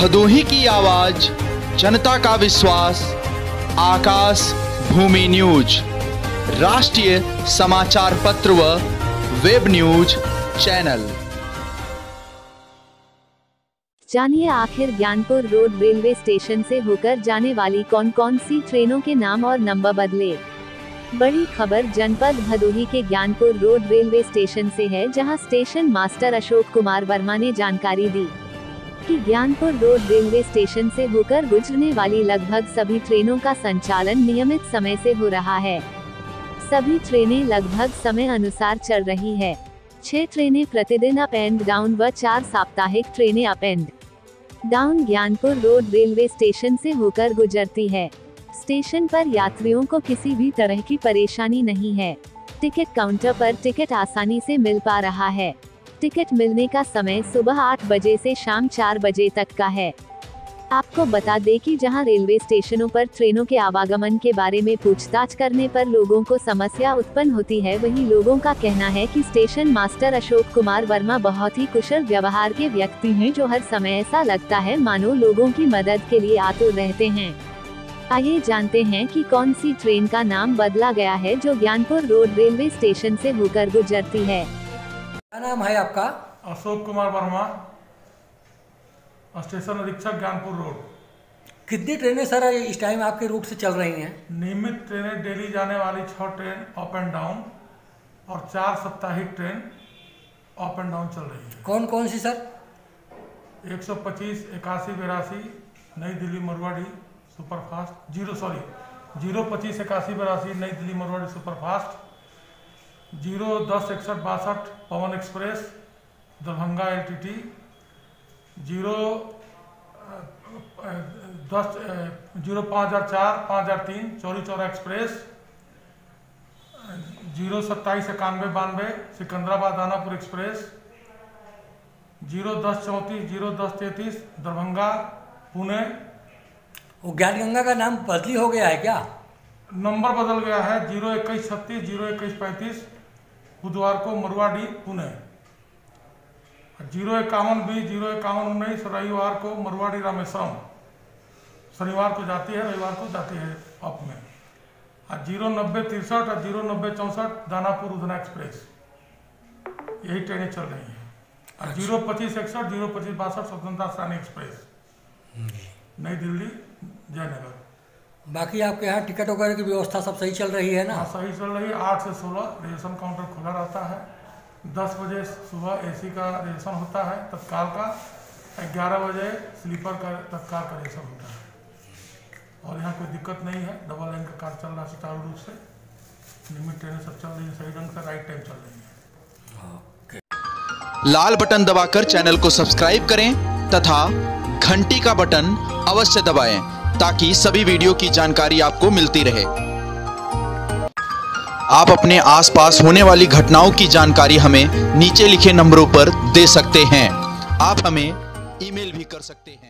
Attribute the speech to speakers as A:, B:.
A: भदोही की आवाज़, जनता का विश्वास, आकाश भूमि न्यूज़। राष्ट्रीय समाचार पत्र व वेब न्यूज़ चैनल।
B: जानिए आखिर ज्ञानपुर रोड रेलवे स्टेशन से होकर जाने वाली कौन कौन सी ट्रेनों के नाम और नंबर बदले? बड़ी खबर जनपद भदोही के ज्ञानपुर रोड रेलवे स्टेशन से है, जहाँ स्टेशन मास्टर अशोक कुमार वर्मा ने जानकारी दी। कि ज्ञानपुर रोड रेलवे स्टेशन से होकर गुजरने वाली लगभग सभी ट्रेनों का संचालन नियमित समय से हो रहा है। सभी ट्रेनें लगभग समय अनुसार चल रही है। छह ट्रेनें प्रतिदिन अप एंड डाउन व चार साप्ताहिक ट्रेनें up and down Gyanpur road railway station से होकर गुजरती है। स्टेशन पर यात्रियों को किसी भी तरह की परेशानी नहीं है। टिकट काउंटर पर टिकट आसानी से मिल पा रहा है। टिकट मिलने का समय सुबह आठ बजे से शाम चार बजे तक का है। आपको बता दें कि जहाँ रेलवे स्टेशनों पर ट्रेनों के आवागमन के बारे में पूछताछ करने पर लोगों को समस्या उत्पन्न होती है, वहीं लोगों का कहना है कि स्टेशन मास्टर अशोक कुमार वर्मा बहुत ही कुशल व्यवहार के व्यक्ति हैं, जो हर समय ऐसा लगता है, मानो लोगों की मदद के लिए आतुर रहते हैं। आइए जानते हैं कि कौन सी ट्रेन का नाम बदला गया है, जो ज्ञानपुर रोड रेलवे स्टेशन से होकर गुजरती है।
C: नाम है आपका?
D: अशोक कुमार वर्मा स्टेशन अधीक्षक ज्ञानपुर रोड।
C: कितनी ट्रेनें सर इस टाइम आपके रूट से चल रही हैं?
D: नियमित ट्रेनें डेली जाने वाली छः ट्रेन अप एंड डाउन और चार साप्ताहिक ट्रेन अप एंड डाउन चल रही है।
C: कौन कौन सी सर?
D: 125 इक्यासी बेरासी Nai Delhi Marwari superfast zero sorry zero पच्चीस इक्यासी बेरासी नई दिल्ली मरवाड़ी सुपरफास्ट ज़ीरो दस इकसठ बासठ Pawan express Darbhanga LTT zero अ, अ, दस ज़ीरो पाँच हज़ार चार पाँच हज़ार तीन चौरी चौरा एक्सप्रेस ज़ीरो सत्ताईस इक्यानवे बानवे सिकंदराबाद दानापुर एक्सप्रेस ज़ीरो दस चौंतीस ज़ीरो दस तैंतीस दरभंगा पुणे
C: वो ज्ञान गंगा का नाम बदली हो गया है क्या?
D: नंबर बदल गया है ज़ीरो इक्कीस छत्तीस ज़ीरो इक्कीस पैंतीस बुधवार को मरवाडी पुणे। ज़ीरो इक्यावन बीस ज़ीरो इक्यावन उन्नीस रविवार को मरवाड़ी रामेश्वरम। शनिवार को जाती है रविवार को जाती है अप में। और ज़ीरो नब्बे तिरसठ और ज़ीरो नब्बे चौंसठ दानापुर उधना एक्सप्रेस। यही ट्रेनें चल रही हैं। और ज़ीरो पच्चीस इकसठ ज़ीरो पच्चीस बासठ स्वतंत्रता सेनानी एक्सप्रेस। नई दिल्ली जयनगर।
C: बाकी आपके यहाँ टिकट वगैरह की व्यवस्था सब सही चल रही है ना?
D: हाँ सही चल रही है। आठ से सोलह रेशन काउंटर खुला रहता है। दस बजे सुबह एसी का रेशन होता है तत्काल का। ग्यारह बजे स्लीपर का तत्काल का रिजर्वेशन होता है। और यहाँ कोई दिक्कत नहीं है। डबल लाइन का कार चल रहा है सुचारू रूप से। नियमित ट्रेनें सब चल रही है सही ढंग से राइट टाइम चल रही है।
A: लाल बटन दबाकर चैनल को सब्सक्राइब करें तथा घंटी का बटन अवश्य दबाएँ। ताकि सभी वीडियो की जानकारी आपको मिलती रहे। आप अपने आसपास होने वाली घटनाओं की जानकारी हमें नीचे लिखे नंबरों पर दे सकते हैं। आप हमें ईमेल भी कर सकते हैं।